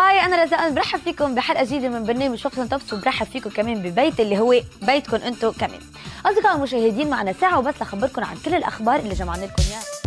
هاي أنا رزان برحب فيكم بحلقة جديدة من برنامج وقت طبس وبرحب فيكم كمان ببيت اللي هو بيتكم أنتم كمان. أصدقائي المشاهدين معنا ساعة وبس لخبركم عن كل الأخبار اللي جمعنا لكم إياها.